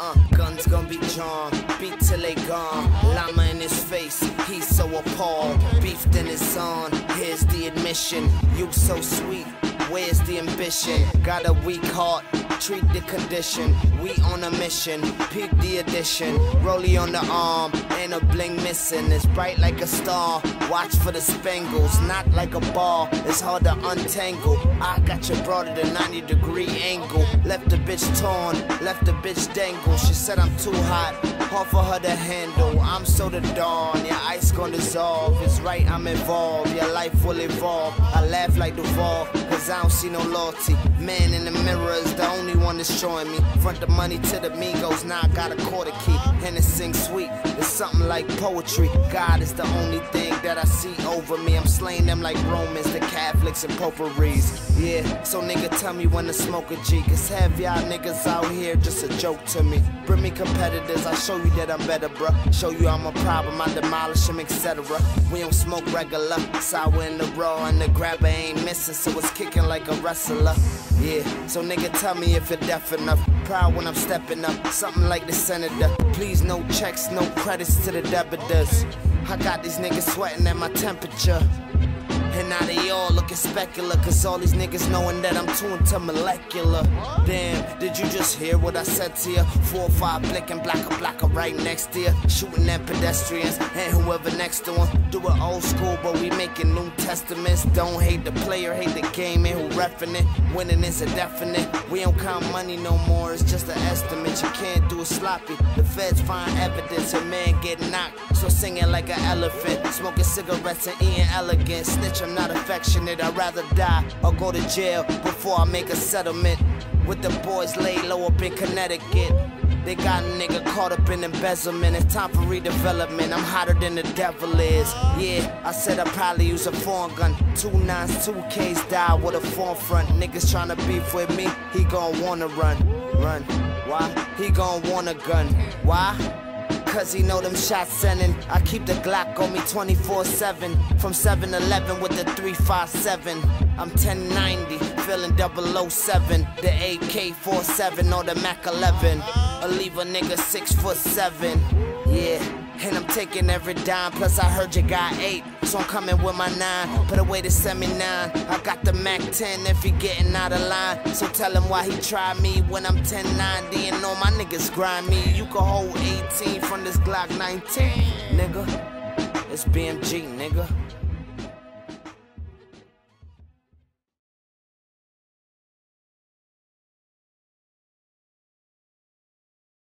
Uh, guns gonna be drawn, beat till they gone. Llama in his face, he's so appalled. Beef then it's on, here's the admission. You so sweet, where's the ambition? Got a weak heart, treat the condition. We on a mission, peep the addition. Rolly on the arm, ain't a bling missing. It's bright like a star. Watch for the spangles, not like a ball. It's hard to untangle. I got you brought at a 90 degree angle. Left the bitch torn, left the bitch dangle. She said I'm too hot, hard for her to handle. I'm so the dawn, your ice gon' dissolve. Right, I'm involved. Your life will evolve. I laugh like Duval, cause I don't see no loyalty. Man in the mirror is the only one that's showing me. Front the money to the Migos, now I got a quarter key. And it sings sweet, it's something like poetry. God is the only thing that I see over me. I'm slaying them like Romans, the Catholics and potpourris. Yeah, so nigga tell me when to smoke a G. Cause have y'all niggas out here just a joke to me. Bring me competitors, I'll show you that I'm better, bruh. Show you I'm a problem, I demolish them, etc. We don't smoke regular, sour in the raw, and the grabber ain't missing, so it's kicking like a wrestler. Yeah, so nigga tell me if you're deaf enough. Proud when I'm stepping up, something like the senator. Please, no checks, no credits to the debitors. I got these niggas sweating at my temperature. And now they all looking specular, cause all these niggas knowing that I'm too into molecular. Damn, did you just hear what I said to you? Four or five blinking blacker blacker right next to you. Shooting at pedestrians and whoever next to them. Do it old school, but we making new testaments. Don't hate the player, hate the game and who reffing it. Winning is a definite. We don't count money no more, it's just an estimate. You can't do it sloppy. The feds find evidence, a man get knocked. So sing it like an elephant. Smoking cigarettes and eating elegant. Snitch, I'm not affectionate. I'd rather die or go to jail before I make a settlement. With the boys laid low up in Connecticut. They got a nigga caught up in embezzlement. It's time for redevelopment. I'm hotter than the devil is. Yeah, I said I'd probably use a foreign gun. Two nines, two K's die with a forefront. Niggas tryna beef with me, he gon' wanna run. Run. Why? He gon' want a gun. Why? Cause he know them shots sending. I keep the Glock on me 24 7. From 7 Eleven with the 357. I'm 1090, feeling 007. The AK 47 or the Mac 11. Or leave a nigga 6 foot 7. Yeah. And I'm taking every dime, plus I heard you got eight. So I'm coming with my nine, put away the 79. I got the Mac 10 if he getting out of line. So tell him why he tried me when I'm 1090 and all my niggas grind me. You can hold 18 from this Glock 19, nigga. It's BMG, nigga.